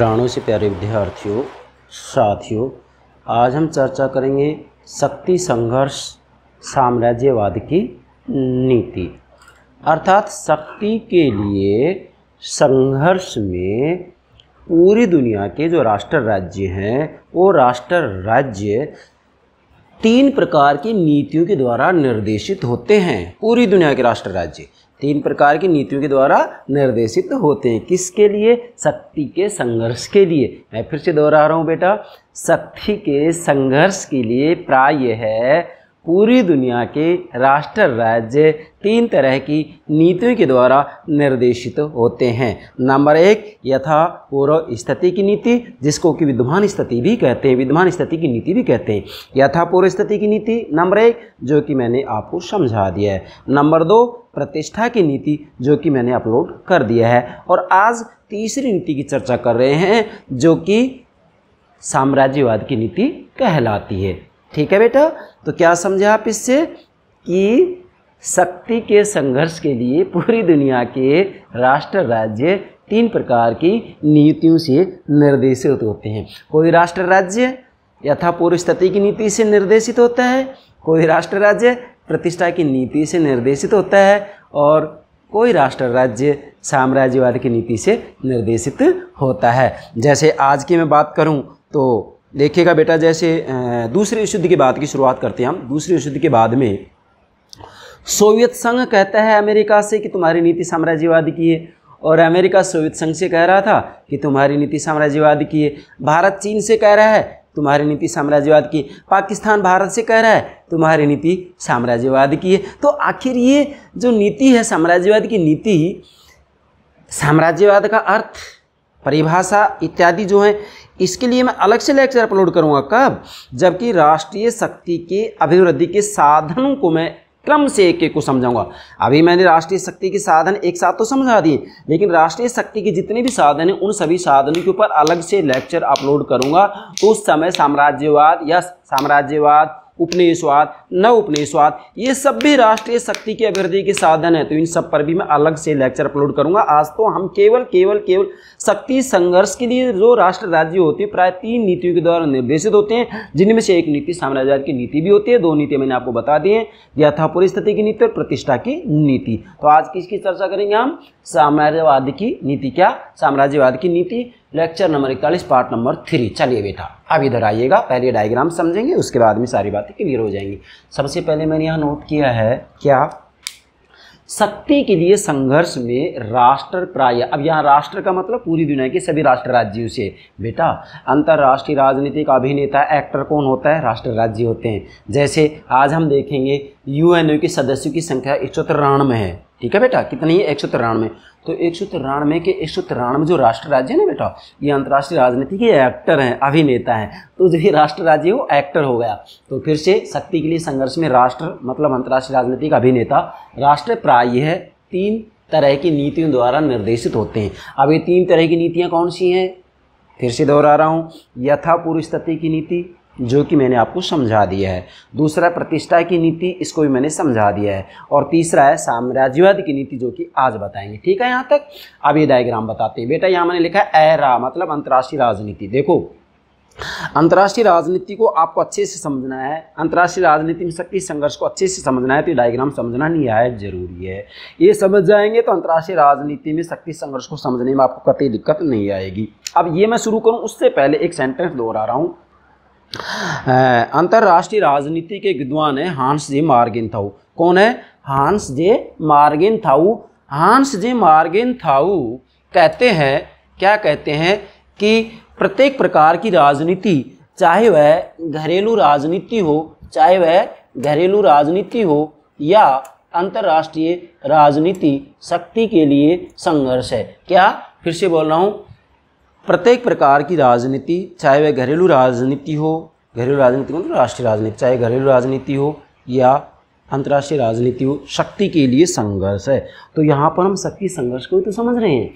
प्राणों से प्यारे विद्यार्थियों, साथियों, आज हम चर्चा करेंगे शक्ति संघर्ष साम्राज्यवाद की नीति। अर्थात शक्ति के लिए संघर्ष में पूरी दुनिया के जो राष्ट्र राज्य हैं, वो राष्ट्र राज्य तीन प्रकार की नीतियों के द्वारा निर्देशित होते हैं। पूरी दुनिया के राष्ट्र राज्य। तीन प्रकार की नीतियों के द्वारा निर्देशित होते हैं। किसके लिए? शक्ति के संघर्ष के लिए। मैं फिर से दोहरा रहा हूँ बेटा। शक्ति के संघर्ष के लिए प्राय है पूरी दुनिया के राष्ट्र, राज्य, तीन तरह की नीतियों के द्वारा निर्देशित होते हैं। नंबर एक, यथा पूर्व स्थिति की नीति, जिसको कि विद्यमान स्थिति भी कहते हैं विद्यमान स्थिति की नीति भी कहते हैं। यथा पूर्व स्थिति की नीति, नंबर एक, जो कि मैंने आपको समझा दिया है। नंबर दो, प्रतिष्ठा की नीति, जो कि मैंने अपलोड कर दिया है। और आज तीसरी नीति की चर्चा कर रहे हैं, जो कि साम्राज्यवाद की नीति कहलाती है। ठीक है बेटा? तो क्या समझे आप इससे कि शक्ति के संघर्ष के लिए पूरी दुनिया के राष्ट्र राज्य तीन प्रकार की नीतियों से निर्देशित होते हैं। कोई राष्ट्र राज्य यथा स्थिति की नीति से निर्देशित होता है, कोई राष्ट्र राज्य प्रतिष्ठा की नीति से निर्देशित होता है और कोई राष्ट्र राज्य साम्राज्यवाद की नीति से निर्देशित होता है। जैसे आज की मैं बात करूँ तो देखिएगा बेटा, जैसे दूसरे विश्व युद्ध के बाद की शुरुआत करते हैं हम। दूसरे विश्व युद्ध के बाद में सोवियत संघ कहता है अमेरिका से कि तुम्हारी नीति साम्राज्यवाद की है। और अमेरिका सोवियत संघ से कह रहा था कि तुम्हारी नीति साम्राज्यवाद की है। भारत चीन से कह रहा है, तुम्हारी नीति साम्राज्यवाद की पाकिस्तान भारत से कह रहा है, तुम्हारी नीति साम्राज्यवाद की है। तो आखिर ये जो नीति है, साम्राज्यवाद की नीति, साम्राज्यवाद का अर्थ, परिभाषा इत्यादि जो है इसके लिए मैं अलग से लेक्चर अपलोड करूँगा कब? जबकि राष्ट्रीय शक्ति के अभिवृद्धि के साधनों को मैं क्रम से एक एक को समझाऊँगा। अभी मैंने राष्ट्रीय शक्ति के साधन एक साथ तो समझा दिए, लेकिन राष्ट्रीय शक्ति के जितने भी साधन हैं, उन सभी साधनों के ऊपर अलग से लेक्चर अपलोड करूँगा। उस समय साम्राज्यवाद या साम्राज्यवाद उपनिवेशवाद न उपनिवेशवाद ये सब भी राष्ट्रीय शक्ति की अभिवृद्धि के साधन है। तो इन सब पर भी मैं अलग से लेक्चर अपलोड करूँगा। आज तो हम केवल केवल केवल शक्ति संघर्ष के लिए जो राष्ट्र राज्य होती है, प्राय तीन नीतियों के द्वारा निर्देशित होते हैं, जिनमें से एक नीति साम्राज्यवाद की नीति भी होती है। दो नीति मैंने आपको बता दी है यथा परिस्थिति की नीति और प्रतिष्ठा की नीति। तो आज किसकी चर्चा करेंगे हम? साम्राज्यवाद की नीति। क्या? साम्राज्यवाद की नीति। लेक्चर नंबर इकतालीस पार्ट नंबर थ्री चलिए बेटा, अब इधर आइएगा, पहले डायग्राम समझेंगे, उसके बाद में सारी बातें क्लियर हो जाएँगी। सबसे पहले मैंने यहाँ नोट किया है, क्या? शक्ति के लिए संघर्ष में राष्ट्र प्राय, अब यहाँ राष्ट्र का मतलब पूरी दुनिया के सभी राष्ट्र राज्यों से। बेटा, अंतर्राष्ट्रीय राजनीतिक अभिनेता एक्टर कौन होता है? राष्ट्र राज्य होते हैं। जैसे आज हम देखेंगे यूएनओ के सदस्यों की संख्या एक तिरानवे है। ठीक है बेटा? कितनी है? एक सौ तिरानवे। तो एक सौ तिरानवे के एक सौ तिरानवे जो राष्ट्र राज्य है ना बेटा, ये अंतर्राष्ट्रीय राजनीति के एक्टर हैं, अभिनेता हैं। तो जो राष्ट्र राज्य वो एक्टर हो गया। तो फिर से शक्ति के लिए संघर्ष में राष्ट्र मतलब अंतर्राष्ट्रीय राजनीति का अभिनेता, राष्ट्र प्राय है, तीन तरह की नीतियों द्वारा निर्देशित होते हैं। अब ये तीन तरह की नीतियाँ कौन सी हैं? फिर से दोहरा रहा हूँ। यथा स्थिति की नीति जो कि मैंने आपको समझा दिया है। दूसरा, प्रतिष्ठा की नीति, इसको भी मैंने समझा दिया है। और तीसरा है, साम्राज्यवाद की नीति, जो कि आज बताएँगे। ठीक है, यहाँ तक? अब ये डायग्राम बताते हैं। बेटा, यहाँ मैंने लिखा है एरा मतलब अंतर्राष्ट्रीय राजनीति। देखो, अंतर्राष्ट्रीय राजनीति को आपको अच्छे से समझना है। अंतर्राष्ट्रीय राजनीति में शक्ति, संघर्ष को अच्छे से समझना है तो डायग्राम समझना नहीं आया ज़रूरी है। ये समझ जाएँगे तो अंतर्राष्ट्रीय राजनीति में शक्ति, संघर्ष को समझने में आपको कतई दिक्कत नहीं आएगी। अब ये मैं शुरू करूँ, उससे पहले एक सेंटेंस दोहरा रहा हूँ। अंतर्राष्ट्रीय राजनीति के विद्वान है हांस जे मार्गिन थाऊ। कौन है? हांस जे मार्गिन थाऊ। हांस जे मार्गिन थाऊ कहते हैं, क्या कहते हैं कि प्रत्येक प्रकार की राजनीति, चाहे वह घरेलू राजनीति हो, चाहे वह घरेलू राजनीति हो, या अंतर्राष्ट्रीय राजनीति, शक्ति के लिए संघर्ष है। क्या? फिर से बोल रहा हूँ प्रत्येक प्रकार की राजनीति, चाहे वह घरेलू राजनीति हो, घरेलू राजनीति मतलब राष्ट्रीय राजनीति, चाहे घरेलू राजनीति हो या अंतर्राष्ट्रीय राजनीति हो, शक्ति के लिए संघर्ष है। तो यहाँ पर हम शक्ति संघर्ष को तो समझ रहे हैं।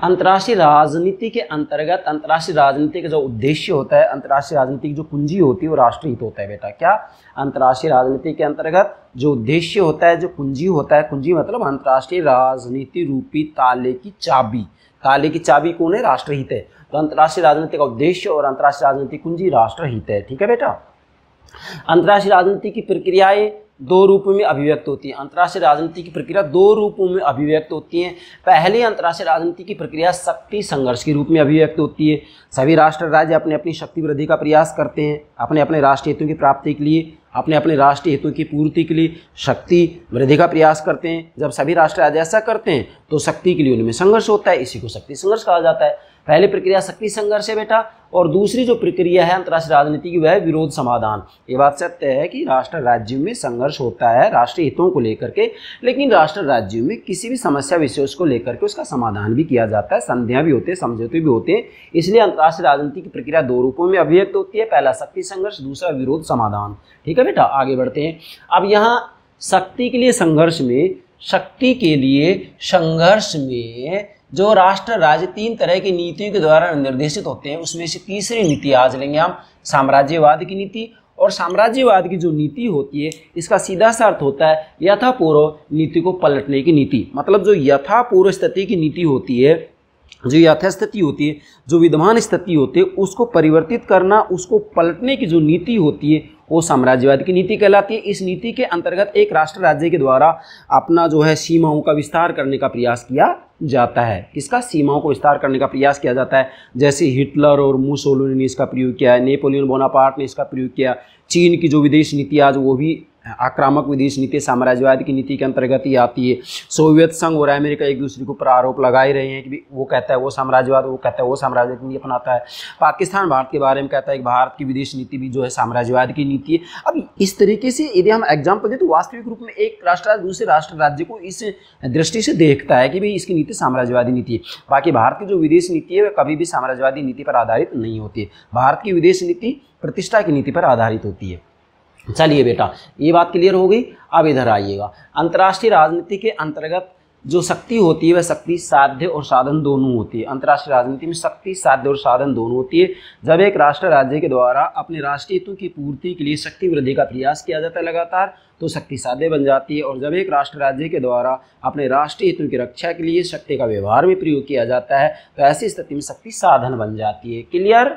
अंतर्राष्ट्रीय राजनीति के अंतर्गत, अंतर्राष्ट्रीय राजनीति का जो उद्देश्य होता है, अंतर्राष्ट्रीय राजनीति की जो पूंजी होती है, वो राष्ट्रीय हित होता है बेटा। क्या? अंतर्राष्ट्रीय राजनीति के अंतर्गत जो उद्देश्य होता है, जो पूंजी होता है पूंजी मतलब अंतर्राष्ट्रीय राजनीति रूपी ताले की चाबी। ताले की चाबी कौन है राष्ट्रहित है। तो अंतर्राष्ट्रीय राजनीति का उद्देश्य और अंतर्राष्ट्रीय राजनीति कुंजी राष्ट्र हित है। ठीक है बेटा? अंतर्राष्ट्रीय राजनीति की प्रक्रियाएँ दो रूपों में अभिव्यक्त होती है। अंतर्राष्ट्रीय राजनीति की प्रक्रिया दो रूपों में अभिव्यक्त होती है। पहली अंतर्राष्ट्रीय राजनीति की प्रक्रिया शक्ति संघर्ष के रूप में अभिव्यक्त होती है। सभी राष्ट्र राज्य अपने अपनी शक्ति वृद्धि का प्रयास करते हैं, अपने अपने राष्ट्रीय हितों की प्राप्ति के लिए। अपने अपने राष्ट्रीय हितों की पूर्ति के लिए शक्ति, वृद्धि का प्रयास करते हैं। जब सभी राष्ट्र आज ऐसा करते हैं तो शक्ति के लिए उनमें संघर्ष होता है, इसी को शक्ति संघर्ष कहा जाता है। पहली प्रक्रिया शक्ति संघर्ष है बेटा। और दूसरी जो प्रक्रिया है अंतर्राष्ट्रीय राजनीति की, वह विरोध समाधान। ये बात सत्य है कि राष्ट्र राज्यों में संघर्ष होता है राष्ट्रीय हितों को लेकर के, लेकिन राष्ट्र राज्यों में किसी भी समस्या विशेष को लेकर के उसका समाधान भी किया जाता है। संध्या भी होते हैं, समझौते भी होते हैं। इसलिए अंतर्राष्ट्रीय राजनीति की प्रक्रिया दो रूपों में अभिव्यक्त होती है, पहला शक्ति संघर्ष, दूसरा विरोध समाधान। ठीक है बेटा, आगे बढ़ते हैं। अब यहाँ शक्ति के लिए संघर्ष में, शक्ति के लिए संघर्ष में जो राष्ट्र, राज्य तीन तरह की नीतियों के द्वारा निर्देशित होते हैं, उसमें से तीसरी नीति आज लेंगे हम, साम्राज्यवाद की नीति। और साम्राज्यवाद की जो नीति होती है, इसका सीधा सा अर्थ होता है यथापूर्व नीति को पलटने की नीति। मतलब जो यथापूर्व स्थिति की नीति होती है जो यथास्थिति होती है, जो विद्यमान स्थिति होती है, उसको परिवर्तित करना, उसको पलटने की जो नीति होती है, वो साम्राज्यवाद की नीति कहलाती है। इस नीति के अंतर्गत एक राष्ट्र राज्य के द्वारा अपना जो है सीमाओं का विस्तार करने का प्रयास किया जाता है। किसका? सीमाओं को विस्तार करने का प्रयास किया जाता है। जैसे हिटलर और मुसोलिनी ने इसका प्रयोग किया है, नेपोलियन बोनापार्ट ने इसका प्रयोग किया। चीन की जो विदेश नीति आज वो भी आक्रामक विदेश नीति, साम्राज्यवाद की नीति के अंतर्गत ही आती है। सोवियत संघ और अमेरिका एक दूसरे को आरोप लगा ही रहे हैं कि वो कहता है वो साम्राज्यवाद, वो कहता है वो साम्राज्यवाद नीति अपनाता है। पाकिस्तान, भारत के बारे में कहता है कि भारत की विदेश नीति भी जो है साम्राज्यवाद की नीति है। अब इस तरीके से यदि हम एग्ज़ाम्पल दें तो वास्तविक रूप में एक राष्ट्र दूसरे राष्ट्र राज्य को इस दृष्टि से देखता है कि भाई इसकी नीति साम्राज्यवादी नीति है। बाकी भारत की जो विदेश नीति है, वह कभी भी साम्राज्यवादी नीति पर आधारित नहीं होती है। भारत की विदेश नीति प्रतिष्ठा की नीति पर आधारित होती है। चलिए बेटा, ये बात क्लियर हो गई, अब इधर आइएगा। अंतर्राष्ट्रीय राजनीति के अंतर्गत जो शक्ति होती है, वह शक्ति, साध्य और साधन दोनों होती है। अंतर्राष्ट्रीय राजनीति में शक्ति, साध्य और साधन दोनों होती है। जब एक राष्ट्र राज्य के द्वारा अपने राष्ट्रीय हितों की पूर्ति के लिए शक्ति वृद्धि का प्रयास किया जाता है लगातार तो शक्ति साध्य बन जाती है। और जब एक राष्ट्र राज्य के द्वारा अपने राष्ट्रीय हितों की रक्षा के लिए शक्ति का व्यवहार में प्रयोग किया जाता है तो ऐसी स्थिति में शक्ति साधन बन जाती है। क्लियर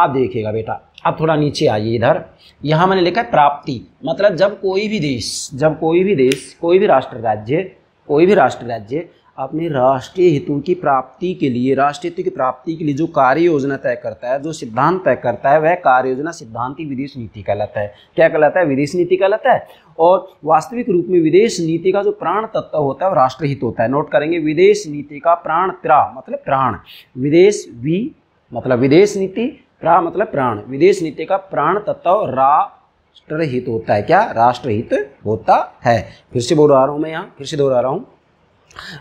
अब देखिएगा बेटा अब थोड़ा नीचे आइए इधर। यहाँ मैंने लिखा है प्राप्ति। मतलब जब कोई भी देश, जब कोई भी देश, कोई भी राष्ट्र राज्य कोई भी राष्ट्र राज्य अपने राष्ट्रीय हितों की प्राप्ति के लिए, राष्ट्रीय हितों की प्राप्ति के लिए जो कार्य योजना तय करता है, जो सिद्धांत तय करता है, वह कार्य योजना सिद्धांत ही विदेश नीति कहलाता है। क्या कहलाता है? विदेश नीति कहलाता है। और वास्तविक रूप में विदेश नीति का जो प्राण तत्व होता है, वो राष्ट्रहित होता है। नोट करेंगे, विदेश नीति का प्राण त्रा मतलब प्राण। विदेश वी मतलब विदेश नीति प्रा मतलब प्राण। विदेश नीति का प्राण तत्व राष्ट्रहित होता है। क्या? राष्ट्रहित होता है। फिर से बोल रहा हूँ मैं यहाँ, फिर से दोहरा रहा हूँ।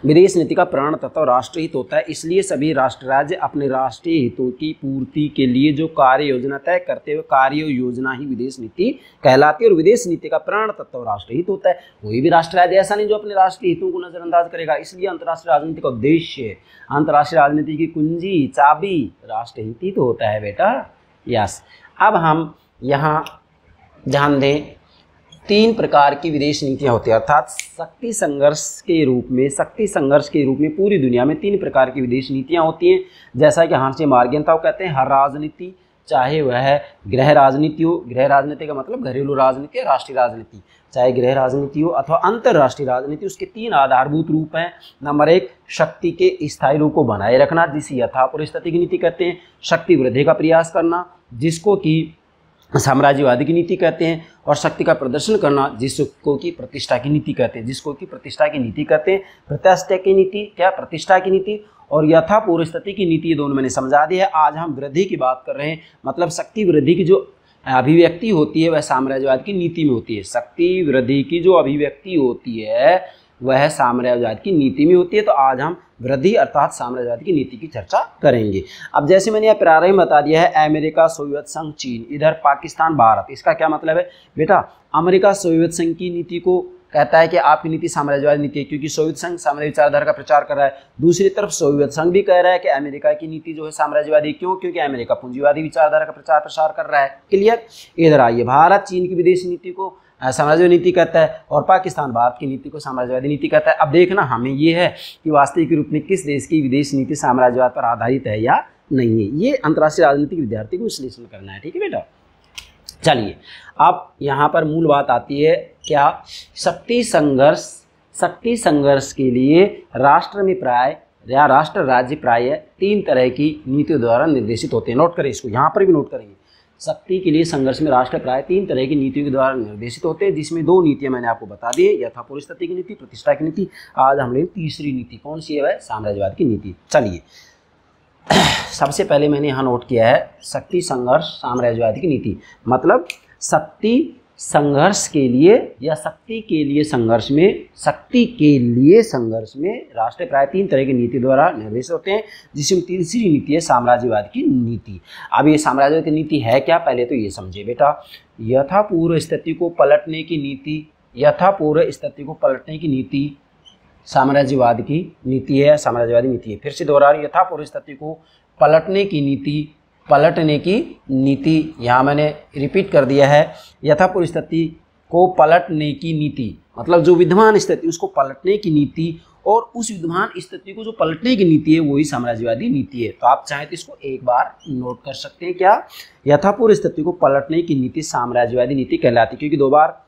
विदेश नीति का प्राण तत्व राष्ट्रहित होता है, इसलिए सभी राष्ट्र राज्य अपने राष्ट्रीय हितों की पूर्ति के लिए जो कार्य योजना तय करते हुए कार्य योजना ही विदेश नीति कहलाती है और विदेश नीति का प्राण तत्व राष्ट्रहित होता है। कोई भी राष्ट्र राज्य ऐसा नहीं जो अपने राष्ट्रीय हितों को नजरअंदाज करेगा, इसलिए अंतर्राष्ट्रीय राजनीति का उद्देश्य अंतर्राष्ट्रीय राजनीति की कुंजी, चाबी राष्ट्रहित ही तो होता है बेटा। यस, अब हम यहाँ ध्यान दें तीन प्रकार की विदेश नीतियाँ होती है, अर्थात शक्ति संघर्ष के रूप में, शक्ति संघर्ष के रूप में पूरी दुनिया में तीन प्रकार की विदेश नीतियाँ होती हैं। जैसा कि हांसी मार्गेंता कहते हैं, हर राजनीति, चाहे वह गृह राजनीति हो, गृह राजनीति का मतलब घरेलू राजनीति या राष्ट्रीय राजनीति। चाहे गृह राजनीति हो अथवा अंतर्राष्ट्रीय राजनीति, उसके तीन आधारभूत रूप हैं। नंबर एक, शक्ति के स्थायी रूप को बनाए रखना, जिसे यथापूर्व स्थिति की नीति कहते हैं। शक्ति वृद्धि का प्रयास करना, जिसको कि साम्राज्यवादी की नीति कहते हैं और शक्ति का प्रदर्शन करना जिसको की प्रतिष्ठा की नीति कहते हैं। जिसको की प्रतिष्ठा की नीति कहते हैं। प्रतिष्ठा की नीति, क्या प्रतिष्ठा की नीति और यथापूर्व स्थिति की नीति, ये दोनों मैंने समझा दी है। आज हम वृद्धि की बात कर रहे हैं। मतलब शक्ति वृद्धि की जो अभिव्यक्ति होती है, वह साम्राज्यवाद की नीति में होती है। शक्ति वृद्धि की जो अभिव्यक्ति होती है वह साम्राज्यवाद की नीति में होती है तो आज हम वृद्धि अर्थात साम्राज्यवाद की नीति की चर्चा करेंगे। अब जैसे मैंने यह प्रारंभ बता दिया है, अमेरिका, सोवियत संघ, चीन, इधर पाकिस्तान, भारत। इसका क्या मतलब है? बेटा, अमेरिका सोवियत संघ की नीति को कहता है कि आपकी नीति साम्राज्यवादी नीति है, क्योंकि सोवियत संघ साम्राज्य विचारधारा का प्रचार कर रहा है। दूसरी तरफ़ सोवियत संघ भी कह रहा है कि अमेरिका की नीति जो है साम्राज्यवादी, क्यों? क्योंकि अमेरिका पूंजीवादी विचारधारा का प्रचार प्रसार कर रहा है। क्लियर? इधर आइए, भारत, चीन की विदेशी नीति को साम्राज्यवादी नीति कहता है और पाकिस्तान भारत की नीति को साम्राज्यवादी नीति कहता है। अब देखना हमें ये है कि वास्तविक रूप में किस देश की विदेश नीति साम्राज्यवाद पर आधारित है या नहीं है। ये अंतर्राष्ट्रीय राजनीतिक विद्यार्थी को विश्लेषण करना है, ठीक है बेटा? चलिए, अब यहाँ पर मूल बात आती है, क्या शक्ति संघर्ष शक्ति संघर्ष के लिए राष्ट्र में प्राय या राष्ट्र राज्य प्राय तीन तरह की नीतियों द्वारा निर्देशित होते हैं। नोट करें इसको, यहाँ पर भी नोट करेंगे। शक्ति के लिए संघर्ष में राष्ट्र प्राय तीन तरह की नीतियों के द्वारा निर्देशित होते हैं, जिसमें दो नीतियाँ मैंने आपको बता दी यथापूर्व स्थिति की नीति, प्रतिष्ठा की नीति। आज हम लोग तीसरी नीति, कौन सी है साम्राज्यवाद की नीति। चलिए। सबसे पहले मैंने यहाँ नोट किया है, शक्ति, संघर्ष, साम्राज्यवाद की नीति। मतलब शक्ति संघर्ष के लिए या शक्ति के लिए संघर्ष में, शक्ति के लिए संघर्ष में राष्ट्र प्राय तीन तरह की नीति द्वारा निर्देशित होते हैं, जिसमें तीसरी नीति है साम्राज्यवाद की नीति। अब ये साम्राज्यवाद की नीति है क्या? पहले तो ये समझे बेटा। यथापूर्व स्थिति को पलटने की नीति, यथापूर्व स्थिति को पलटने की नीति, साम्राज्यवाद की नीति है साम्राज्यवादी नीति है? फिर से दोहरा रही यथापूर्व स्थिति को पलटने की नीति पलटने की नीति यहाँ मैंने रिपीट कर दिया है। यथापूर्व स्थिति को पलटने की नीति मतलब जो विद्यमान स्थिति, उसको पलटने की नीति और उस विद्यमान स्थिति को जो पलटने की नीति है, वही साम्राज्यवादी नीति है। तो आप चाहें तो इसको एक बार नोट कर सकते हैं क्या? यथापूर्व स्थिति को पलटने की नीति साम्राज्यवादी नीति कहलाती क्योंकि दो बार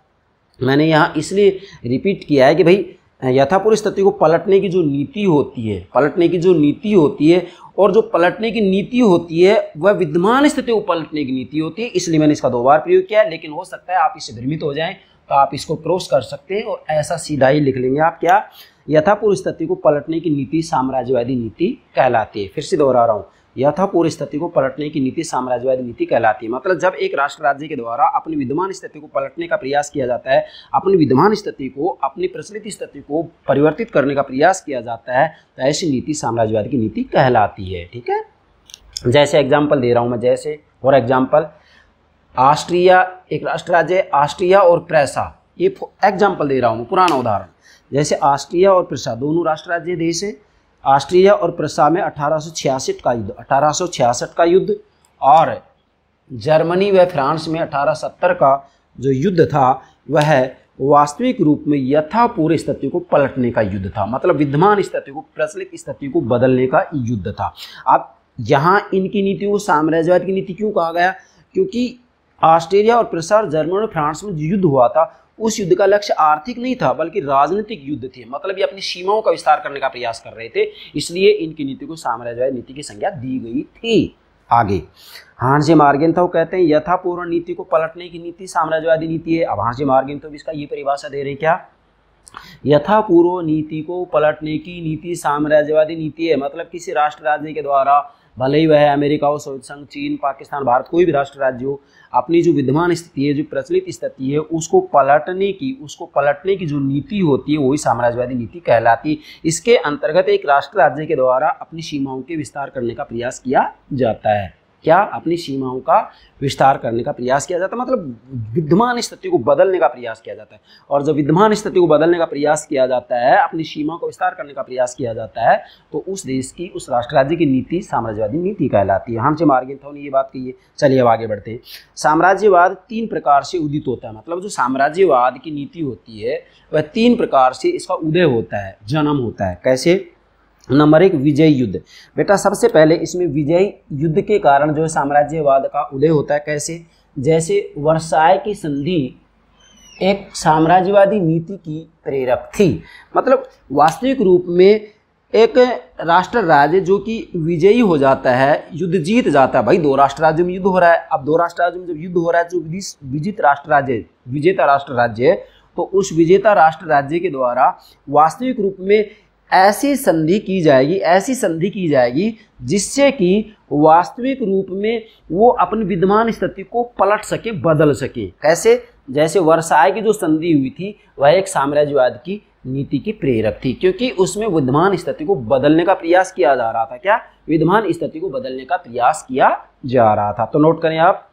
मैंने यहाँ इसलिए रिपीट किया है कि भाई यथापूर्व स्थिति को पलटने की जो नीति होती है, पलटने की जो नीति होती है और जो पलटने की नीति होती है, वह विद्यमान स्थिति को पलटने की नीति होती है। इसलिए मैंने इसका दो बार प्रयोग किया है, लेकिन हो सकता है आप इससे भ्रमित हो जाएँ तो आप इसको क्रॉस कर सकते हैं और ऐसा सीधा ही लिख लेंगे आप क्या यथापूर्व स्थिति को पलटने की नीति, साम्राज्यवादी नीति कहलाती है। फिर से दोहरा रहा हूँ। यथापूर्व स्थिति को पलटने की नीति साम्राज्यवादी नीति कहलाती है। मतलब जब एक राष्ट्र राज्य के द्वारा अपनी विद्यमान स्थिति को पलटने का प्रयास किया जाता है, अपनी विद्यमान स्थिति को, अपनी प्रचलित स्थिति को परिवर्तित करने का प्रयास किया जाता है तो ऐसी नीति साम्राज्यवाद की नीति कहलाती है, ठीक है? जैसे एग्ज़ाम्पल दे रहा हूँ मैं, जैसे फॉर एग्ज़ाम्पल ऑस्ट्रिया एक राष्ट्र राज्य ऑस्ट्रिया और प्रेसा। ये एग्ज़ाम्पल दे रहा हूँ पुराना उदाहरण। जैसे ऑस्ट्रिया और प्रेसा, दोनों राष्ट्र राज्य देश है। ऑस्ट्रिया और प्रसा में अठारह सौ छियासठ का युद्ध, अठारह का युद्ध और जर्मनी व फ्रांस में 1870 का जो युद्ध था, वह वास्तविक रूप में यथापूर्व स्थिति को पलटने का युद्ध था। मतलब विद्यमान स्थिति को, प्रचलित स्थिति को बदलने का युद्ध था। अब यहाँ इनकी नीति को साम्राज्यवाद की नीति क्यों कहा गया? क्योंकि ऑस्ट्रेलिया और प्रसार जर्मनी और फ्रांस में जो युद्ध हुआ था उस युद्ध का लक्ष्य आर्थिक नहीं था, बल्कि राजनीतिक युद्ध थे। मतलब ये अपनी सीमाओं का विस्तार करने का प्रयास कर रहे थे, इसलिए इनकी नीति को साम्राज्यवादी नीति की संज्ञा दी गई थी। आगे हांसे मार्गेन तो कहते हैं यथापूर्व नीति को पलटने की नीति साम्राज्यवादी नीति है। अब हांसे मार्गेन तो इसका ये परिभाषा दे रहे हैं क्या? यथापूर्व नीति को पलटने की नीति साम्राज्यवादी नीति है। मतलब किसी राष्ट्र राज्य के द्वारा भले ही वह अमेरिका हो सोवियत संघ चीन, पाकिस्तान, भारत कोई भी राष्ट्र राज्य हो, अपनी जो विद्यमान स्थिति है, जो प्रचलित स्थिति है, उसको पलटने की, उसको पलटने की जो नीति होती है, वही साम्राज्यवादी नीति कहलाती इसके अंतर्गत एक राष्ट्र राज्य के द्वारा अपनी सीमाओं के विस्तार करने का प्रयास किया जाता है। क्या अपनी सीमाओं का विस्तार करने का प्रयास किया जाता है? मतलब विद्यमान स्थिति को बदलने का प्रयास किया जाता है। और जब विद्यमान स्थिति को बदलने का प्रयास किया जाता है, अपनी सीमा को विस्तार करने का प्रयास किया जाता है तो उस देश की, उस राष्ट्र राज्य की नीति, साम्राज्यवादी नीति कहलाती है। हमसे मार्गिन था ये बात कही है। चलिए अब आगे बढ़ते हैं। साम्राज्यवाद तीन प्रकार से उदित होता है। मतलब जो साम्राज्यवाद की नीति होती है, वह तीन प्रकार से इसका उदय होता है, जन्म होता है। कैसे? नंबर एक, विजय युद्ध। बेटा, सबसे पहले इसमें विजय युद्ध के कारण जो साम्राज्यवाद का उदय होता है कैसे? जैसे वर्षाय की संधि एक साम्राज्यवादी नीति की प्रेरक थी। मतलब वास्तविक रूप में एक राष्ट्र राज्य जो कि विजयी हो जाता है, युद्ध जीत जाता है। भाई, दो राष्ट्र राज्य में युद्ध हो रहा है। अब दो राष्ट्र राज्य में जब युद्ध हो रहा है, जो विजित राष्ट्र राज्य विजेता राष्ट्र राज्य तो उस विजेता राष्ट्र राज्य के द्वारा वास्तविक रूप में ऐसी संधि की जाएगी, ऐसी संधि की जाएगी, जिससे कि वास्तविक रूप में वो अपनी विद्यमान स्थिति को पलट सके, बदल सके। कैसे? जैसे वर्षाए की जो संधि हुई थी, वह एक साम्राज्यवाद की नीति की प्रेरक थी, क्योंकि उसमें विद्यमान स्थिति को बदलने का प्रयास किया जा रहा था। क्या? विद्यमान स्थिति को बदलने का प्रयास किया जा रहा था। तो नोट करें आप,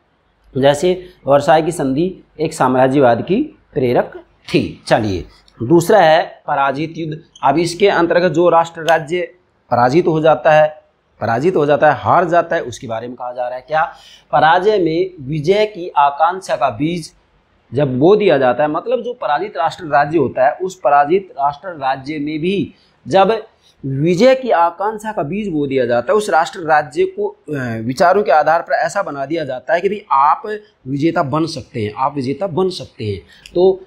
जैसे वर्षाए की संधि एक साम्राज्यवाद की प्रेरक थी। चलिए दूसरा है पराजित युद्ध। अब इसके अंतर्गत जो राष्ट्र राज्य पराजित हो जाता है, पराजित हो जाता है, हार जाता है, उसके बारे में कहा जा रहा है। क्या पराजय में विजय की आकांक्षा का बीज जब बो दिया जाता है मतलब जो पराजित राष्ट्र राज्य होता है, उस पराजित राष्ट्र राज्य में भी जब विजय की आकांक्षा का बीज बो दिया जाता है, उस राष्ट्र राज्य को विचारों के आधार पर ऐसा बना दिया जाता है कि भाई आप विजेता बन सकते हैं, आप विजेता बन सकते हैं। तो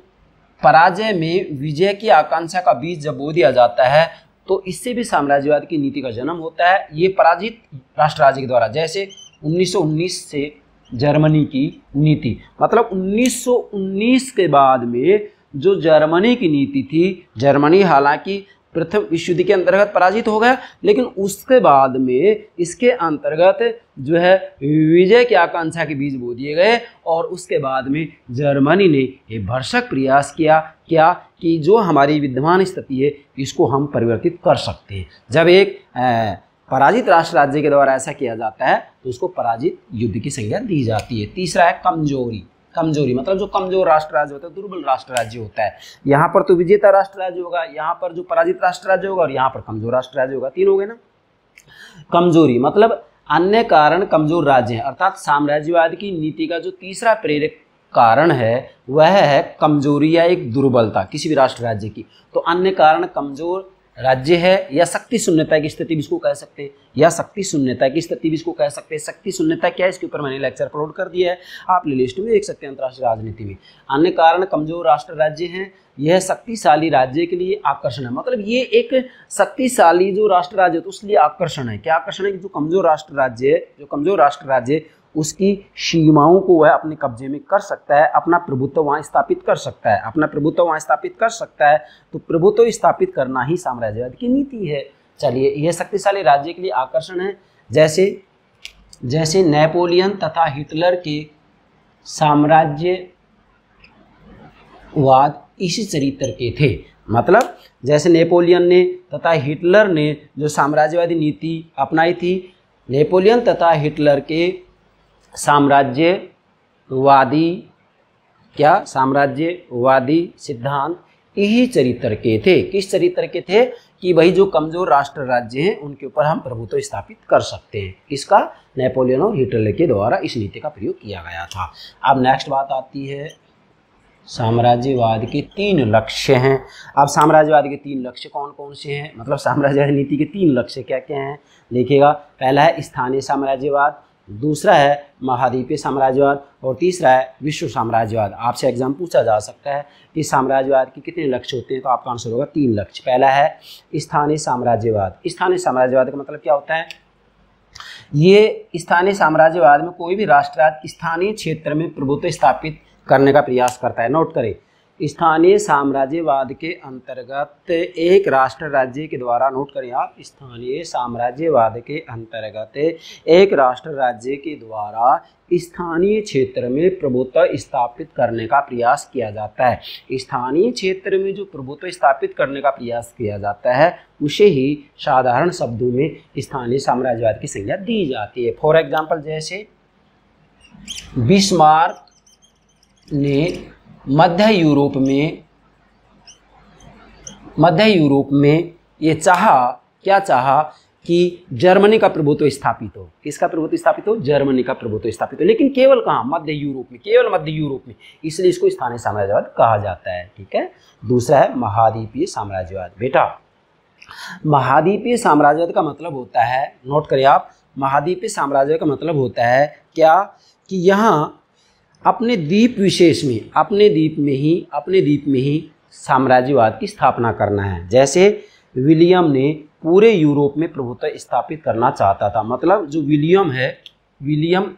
पराजय में विजय की आकांक्षा का बीज जब बो दिया जाता है तो इससे भी साम्राज्यवाद की नीति का जन्म होता है। ये पराजित राष्ट्र राज्य के द्वारा, जैसे 1919 से जर्मनी की नीति। मतलब 1919 के बाद में जो जर्मनी की नीति थी, जर्मनी हालाँकि प्रथम विश्व युद्ध के अंतर्गत पराजित हो गया, लेकिन उसके बाद में इसके अंतर्गत जो है विजय की आकांक्षा के बीज बो दिए गए और उसके बाद में जर्मनी ने ये भरसक प्रयास किया, क्या कि जो हमारी विद्यमान स्थिति है, इसको हम परिवर्तित कर सकते हैं। जब एक पराजित राष्ट्र राज्य के द्वारा ऐसा किया जाता है तो उसको पराजित युद्ध की संज्ञा दी जाती है। तीसरा है कमज़ोरी। कमज़ोरी मतलब जो कमज़ोर राष्ट्र राज्य होता है, दुर्बल राष्ट्र राज्य होता है। यहाँ पर तो विजेता राष्ट्र राज्य होगा, यहाँ पर जो पराजित राष्ट्र राज्य होगा और यहाँ पर कमज़ोर राष्ट्र राज्य होगा। तीन हो गए ना? कमज़ोरी मतलब अन्य कारण कमज़ोर राज्य है। अर्थात साम्राज्यवाद की नीति का जो तीसरा प्रेरक कारण है, वह है कमज़ोरी या एक दुर्बलता किसी भी राष्ट्र राज्य की। तो अन्य कारण कमज़ोर राज्य है या शक्ति शून्यता की स्थिति भी इसको कह सकते हैं, या शक्ति शून्यता की स्थिति भी इसको कह सकते हैं। शक्ति शून्यता क्या है? इसके ऊपर मैंने लेक्चर अपलोड कर दिया है। आप लिस्ट में देख सकते हैं अंतर्राष्ट्रीय राजनीति में। अन्य कारण, कमज़ोर राष्ट्र राज्य हैं। यह शक्तिशाली राज्य के लिए आकर्षण है। मतलब ये एक शक्तिशाली जो राष्ट्र राज्य है तो उसके लिए आकर्षण है। क्या आकर्षण है? कि जो कमज़ोर राष्ट्र राज्य है, जो कमज़ोर राष्ट्र राज्य उसकी सीमाओं को वह अपने कब्जे में कर सकता है, अपना प्रभुत्व वहाँ स्थापित कर सकता है, अपना प्रभुत्व वहाँ स्थापित कर सकता है तो प्रभुत्व स्थापित करना ही साम्राज्यवाद की नीति है। चलिए, यह शक्तिशाली राज्य के लिए आकर्षण है। जैसे जैसे नेपोलियन तथा हिटलर के साम्राज्यवाद इसी चरित्र के थे। मतलब जैसे नेपोलियन ने तथा हिटलर ने जो साम्राज्यवादी नीति अपनाई थी, नेपोलियन तथा हिटलर के साम्राज्यवादी, क्या? साम्राज्यवादी सिद्धांत यही चरित्र के थे। किस चरित्र के थे? कि भाई जो कमज़ोर राष्ट्र राज्य हैं, उनके ऊपर हम प्रभुत्व स्थापित कर सकते हैं। इसका नेपोलियन और हिटलर के द्वारा इस नीति का प्रयोग किया गया था। अब नेक्स्ट बात आती है, साम्राज्यवाद के तीन लक्ष्य हैं। अब साम्राज्यवाद के तीन लक्ष्य कौन कौन से हैं? मतलब साम्राज्यवाद नीति के तीन लक्ष्य क्या क्या हैं? देखिएगा, पहला है स्थानीय साम्राज्यवाद दूसरा है महाद्वीपीय साम्राज्यवाद और तीसरा है विश्व साम्राज्यवाद। आपसे एग्ज़ाम पूछा जा सकता है कि साम्राज्यवाद के कितने लक्ष्य होते हैं तो आपका आंसर होगा तीन लक्ष्य। पहला है स्थानीय साम्राज्यवाद। स्थानीय साम्राज्यवाद का मतलब क्या होता है? ये स्थानीय साम्राज्यवाद में कोई भी राष्ट्र स्थानीय क्षेत्र में प्रभुत्व स्थापित करने का प्रयास करता है। नोट करें स्थानीय साम्राज्यवाद के अंतर्गत एक राष्ट्र राज्य के द्वारा, नोट करें आप, स्थानीय साम्राज्यवाद के अंतर्गत एक राष्ट्र राज्य के द्वारा स्थानीय क्षेत्र में प्रभुत्व स्थापित करने का प्रयास किया जाता है। स्थानीय क्षेत्र में जो प्रभुत्व स्थापित करने का प्रयास किया जाता है, उसे ही साधारण शब्दों में स्थानीय साम्राज्यवाद की संज्ञा दी जाती है। फॉर एग्ज़ाम्पल जैसे बिस्मार्क ने मध्य यूरोप में, मध्य यूरोप में ये चाहा, क्या चाहा कि जर्मनी का प्रभुत्व स्थापित हो। किसका प्रभुत्व स्थापित हो? जर्मनी का प्रभुत्व स्थापित हो। लेकिन केवल कहाँ? मध्य यूरोप में, केवल मध्य यूरोप में। इसलिए इसको स्थानीय साम्राज्यवाद कहा जाता है, ठीक है? दूसरा है महाद्वीपीय साम्राज्यवाद। बेटा, महाद्वीपीय साम्राज्यवाद का मतलब होता है, नोट करिए आप, महाद्वीपीय साम्राज्य का मतलब होता है क्या? कि यहाँ अपने द्वीप विशेष में, अपने द्वीप में ही, अपने द्वीप में ही साम्राज्यवाद की स्थापना करना है। जैसे विलियम ने पूरे यूरोप में प्रभुत्व स्थापित करना चाहता था। मतलब जो विलियम है, विलियम,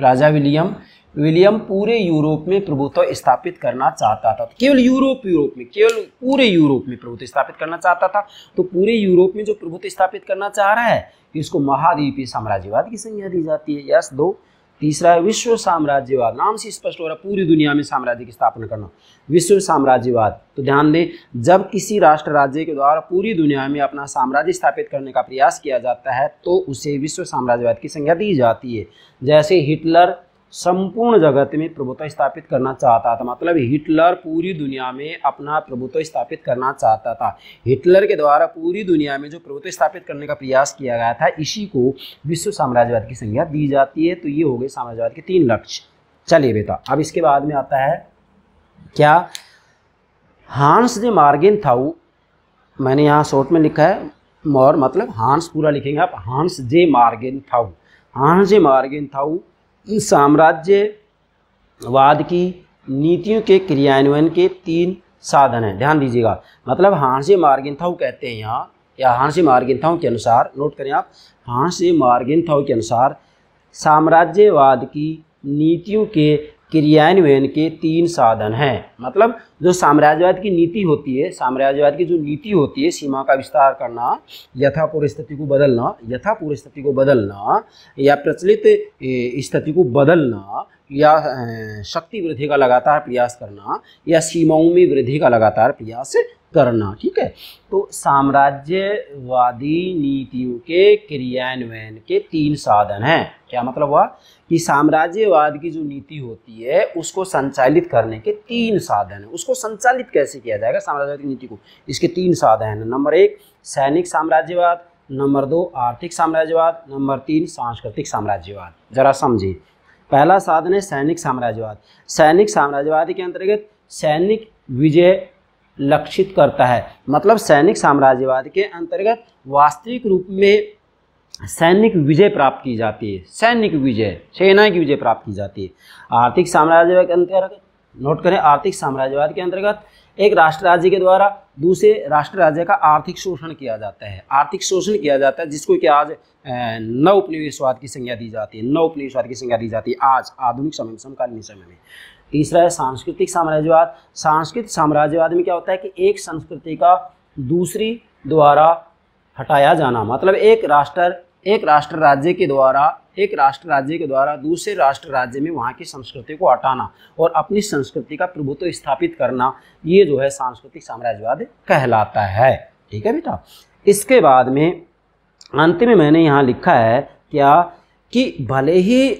राजा विलियम विलियम पूरे यूरोप में प्रभुत्व स्थापित करना चाहता था। केवल यूरोप यूरोप में, केवल पूरे यूरोप में प्रभुत्व स्थापित करना चाहता था। तो पूरे यूरोप में जो प्रभुत्व स्थापित करना चाह रहा है, इसको महाद्वीपीय साम्राज्यवाद की संज्ञा दी जाती है। यस, दो तीसरा है विश्व साम्राज्यवाद। नाम से स्पष्ट हो रहा पूरी दुनिया में साम्राज्य की स्थापना करना। विश्व साम्राज्यवाद। तो ध्यान दें, जब किसी राष्ट्र राज्य के द्वारा पूरी दुनिया में अपना साम्राज्य स्थापित करने का प्रयास किया जाता है तो उसे विश्व साम्राज्यवाद की संज्ञा दी जाती है। जैसे हिटलर संपूर्ण जगत में प्रभुत्व स्थापित करना चाहता था। मतलब हिटलर पूरी दुनिया में अपना प्रभुत्व स्थापित करना चाहता था। हिटलर के द्वारा पूरी दुनिया में जो प्रभुत्व स्थापित करने का प्रयास किया गया था, इसी को विश्व साम्राज्यवाद की संज्ञा दी जाती है। तो ये हो गए साम्राज्यवाद के तीन लक्ष्य। चलिए बेटा, अब इसके बाद में आता है, क्या हांस जे मार्गिन था मैंने यहाँ शॉर्ट में लिखा है मौर मतलब हांस पूरा लिखेंगे आप, हांस जे मार्गिन थाउ हांस जे मार्गिन थाउ साम्राज्यवाद की नीतियों के क्रियान्वयन के तीन साधन हैं। ध्यान दीजिएगा। मतलब हांसे जे मार्गेन थाउ कहते हैं यहाँ, या हांसे जे मार्गेन के अनुसार, नोट करें आप हांसे जे मार्गेन थाउ के अनुसार साम्राज्यवाद की नीतियों के क्रियान्वयन के तीन साधन हैं। मतलब जो साम्राज्यवाद की नीति होती है, साम्राज्यवाद की जो नीति होती है, सीमा का विस्तार करना, यथापूर्व स्थिति को बदलना, यथापूर्व स्थिति को बदलना, या प्रचलित स्थिति को बदलना, या शक्ति वृद्धि का लगातार प्रयास करना, या सीमाओं में वृद्धि का लगातार प्रयास करना, ठीक है? तो साम्राज्यवादी नीतियों के क्रियान्वयन के तीन साधन हैं। क्या मतलब हुआ? कि साम्राज्यवाद की जो नीति होती है, उसको संचालित करने के तीन साधन हैं। उसको संचालित कैसे किया जाएगा साम्राज्यवाद की नीति को? इसके तीन साधन हैं। नंबर एक, सैनिक साम्राज्यवाद। नंबर दो, आर्थिक साम्राज्यवाद। नंबर तीन, सांस्कृतिक साम्राज्यवाद। जरा समझिए। पहला साधन है सैनिक साम्राज्यवाद। सैनिक साम्राज्यवाद के अंतर्गत सैनिक विजय लक्षित करता है। मतलब सैनिक साम्राज्यवाद के अंतर्गत वास्तविक रूप में सैनिक विजय प्राप्त की जाती है। सैनिक विजय सेना की विजय प्राप्त की जाती है। आर्थिक साम्राज्यवाद के अंतर्गत, नोट करें, आर्थिक साम्राज्यवाद के अंतर्गत एक राष्ट्र राज्य के द्वारा दूसरे राष्ट्र राज्य का आर्थिक शोषण किया जाता है। आर्थिक शोषण किया जाता है, जिसको कि आज नव उपनिवेशवाद की संज्ञा दी जाती है। नव उपनिवेशवाद की संज्ञा दी जाती है आज, आधुनिक समय, समकालीन समय में। तीसरा है सांस्कृतिक साम्राज्यवाद। सांस्कृतिक साम्राज्यवाद में क्या होता है कि एक संस्कृति का दूसरी द्वारा हटाया जाना मतलब एक राष्ट्र एक राष्ट्र राज्य के द्वारा, एक राष्ट्र राज्य के द्वारा दूसरे राष्ट्र राज्य में वहाँ की संस्कृति को हटाना और अपनी संस्कृति का प्रभुत्व स्थापित करना, ये जो है सांस्कृतिक साम्राज्यवाद कहलाता है। ठीक है बेटा? इसके बाद में, अंत में मैंने यहाँ लिखा है क्या? कि भले ही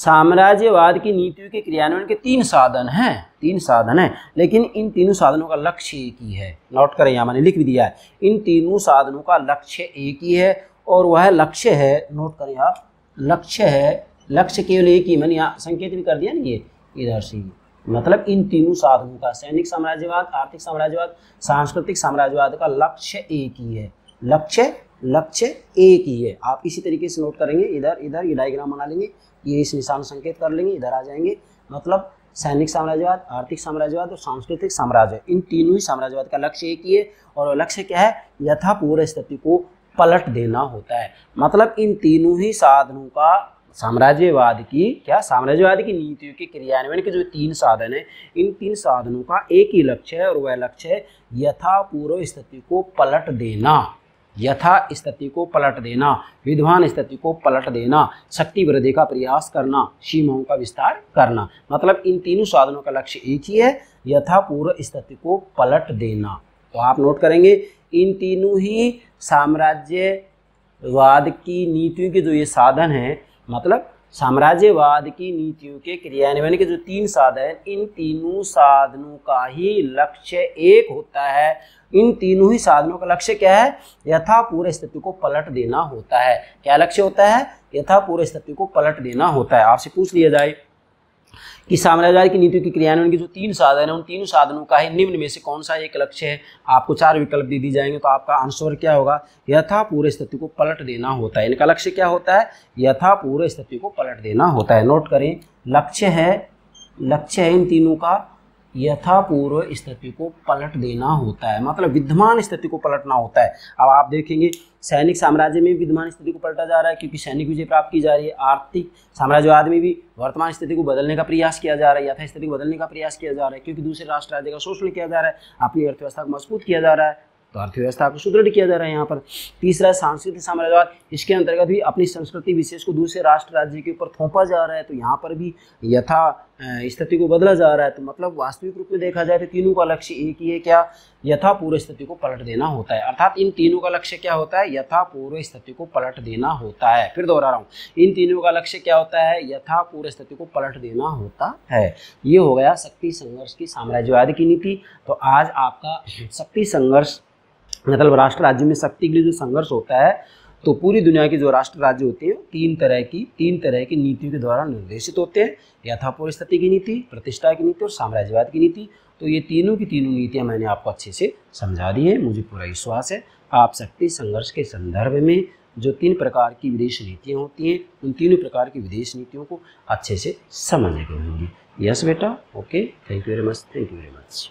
साम्राज्यवाद की नीतियों के क्रियान्वयन के तीन साधन हैं, तीन साधन हैं। लेकिन इन तीनों साधनों का लक्ष्य एक ही है। नोट करें, यहाँ मैंने लिख भी दिया है। इन तीनों साधनों का लक्ष्य एक ही है और वह लक्ष्य है, नोट करें आप, लक्ष्य है, लक्ष्य केवल एक ही, मैंने यहाँ संकेत भी कर दिया ना ये, इधर से मतलब इन तीनों साधनों का, सैनिक साम्राज्यवाद, आर्थिक साम्राज्यवाद, सांस्कृतिक साम्राज्यवाद का लक्ष्य एक ही है। लक्ष्य लक्ष्य एक ही है। आप इसी तरीके से नोट करेंगे, इधर इधर ये डायग्राम बना लेंगे। ये इस निशान संकेत कर लेंगे, इधर आ जाएँगे। मतलब सैनिक साम्राज्यवाद, आर्थिक साम्राज्यवाद और सांस्कृतिक साम्राज्य, इन तीनों ही साम्राज्यवाद का लक्ष्य एक ही है और लक्ष्य क्या है? यथापूर्व स्थिति को पलट देना होता है। मतलब इन तीनों ही साधनों का साम्राज्यवाद की, क्या? साम्राज्यवाद की नीतियों के क्रियान्वयन के जो तीन साधन है, इन तीन साधनों का एक ही लक्ष्य है और वह लक्ष्य है यथापूर्व स्थिति को पलट देना। यथा स्थिति को पलट देना, विद्वान स्थिति को पलट देना, शक्ति वृद्धि का प्रयास करना, सीमाओं का विस्तार करना। मतलब इन तीनों साधनों का लक्ष्य एक ही है, यथा पूर्व स्थिति को पलट देना। तो आप नोट करेंगे, इन तीनों ही साम्राज्यवाद की नीतियों के जो ये साधन हैं मतलब साम्राज्यवाद की नीतियों के क्रियान्वयन के जो तीन साधन इन तीनों साधनों का ही लक्ष्य एक होता है। इन तीनों ही साधनों का लक्ष्य क्या है? यथा पूरे स्थिति को पलट देना होता है। क्या लक्ष्य होता है? यथा पूरे स्थिति को पलट देना होता है। आपसे पूछ लिया जाए। कि साम्राज्यवाद की नीति की क्रियान्वयन के जो तीन साधन है, उन तीनों साधनों का ही निम्न में से कौन सा एक लक्ष्य है? आपको चार विकल्प दे दी जाएँगे तो आपका आंसर क्या होगा? यथा पूरे स्थिति को पलट देना होता है। इनका लक्ष्य क्या होता है? यथा पूरे स्थिति को पलट देना होता है। नोट करें, लक्ष्य है लक्ष्य है इन तीनों का यथापूर्व स्थिति को पलट देना होता है। मतलब विद्यमान स्थिति को पलटना होता है। अब आप देखेंगे, सैनिक साम्राज्य में विद्यमान स्थिति को पलटा जा रहा है क्योंकि सैनिक विजय प्राप्त की जा रही है। आर्थिक साम्राज्यवाद में भी वर्तमान स्थिति को बदलने का प्रयास किया जा रहा है यथा स्थिति को बदलने का प्रयास किया जा रहा है, क्योंकि दूसरे राष्ट्र राज्य का शोषण किया जा रहा है अपनी अर्थव्यवस्था को मज़बूत किया जा रहा है तो अर्थव्यवस्था को सुदृढ़ किया जा रहा है यहाँ पर। तीसरा, सांस्कृतिक साम्राज्यवाद, इसके अंतर्गत भी अपनी संस्कृति विशेष को दूसरे राष्ट्र राज्य के ऊपर थोपा जा रहा है तो यहाँ पर भी यथा स्थिति को बदला जा रहा है तो मतलब वास्तविक रूप में देखा जाए तो तीनों का लक्ष्य एक ही है, क्या यथा पूर्व स्थिति को पलट देना होता है? अर्थात इन तीनों का लक्ष्य क्या होता है? यथा पूर्व स्थिति को पलट देना होता है। फिर दोहरा रहा हूँ। इन तीनों का लक्ष्य क्या होता है? यथा पूर्व स्थिति को पलट देना होता है। ये हो गया शक्ति संघर्ष की साम्राज्यवाद की नीति। तो आज आपका शक्ति संघर्ष मतलब राष्ट्र राज्य में शक्ति के लिए जो संघर्ष होता है तो पूरी दुनिया के जो राष्ट्र राज्य होते हैं, तीन तरह की, तीन तरह की नीतियों के द्वारा निर्देशित होते हैं। यथापूर्व स्थिति की नीति, प्रतिष्ठा की नीति और साम्राज्यवाद की नीति। तो ये तीनों की तीनों नीतियाँ मैंने आपको अच्छे से समझा दी हैं। मुझे पूरा विश्वास है। आप शक्ति संघर्ष के संदर्भ में जो तीन प्रकार की विदेश नीतियाँ होती हैं, उन तीनों प्रकार की विदेश नीतियों को अच्छे से समझ गए होंगे। यस बेटा, okay thank you very much thank you very much